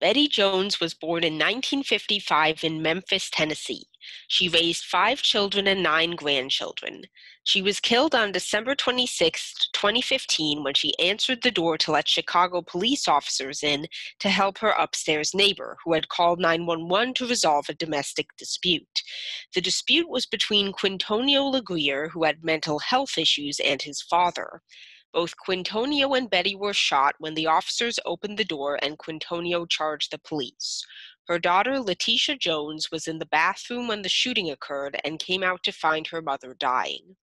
Bettie Jones was born in 1955 in Memphis, Tennessee. She raised five children and nine grandchildren. She was killed on December 26, 2015, when she answered the door to let Chicago police officers in to help her upstairs neighbor, who had called 911 to resolve a domestic dispute. The dispute was between Quintonio LeGrier, who had mental health issues, and his father. Both Quintonio and Bettie were shot when the officers opened the door and Quintonio charged the police. Her daughter, Letitia Jones, was in the bathroom when the shooting occurred and came out to find her mother dying.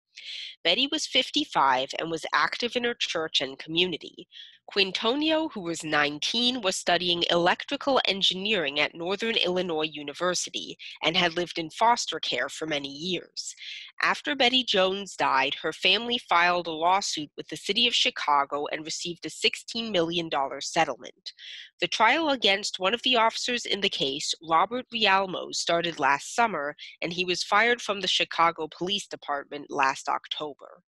Bettie was 55 and was active in her church and community. Quintonio, who was 19, was studying electrical engineering at Northern Illinois University and had lived in foster care for many years. After Bettie Jones died, her family filed a lawsuit with the city of Chicago and received a $16 million settlement. The trial against one of the officers in the case, Robert Rialmo, started last summer, and he was fired from the Chicago Police Department last October.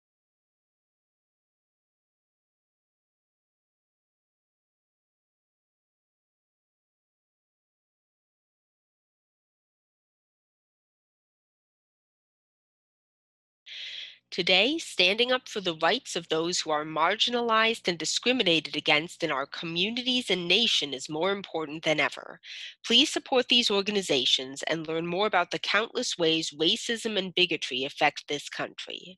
Today, standing up for the rights of those who are marginalized and discriminated against in our communities and nation is more important than ever. Please support these organizations and learn more about the countless ways racism and bigotry affect this country.